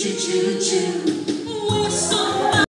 choo choo choo.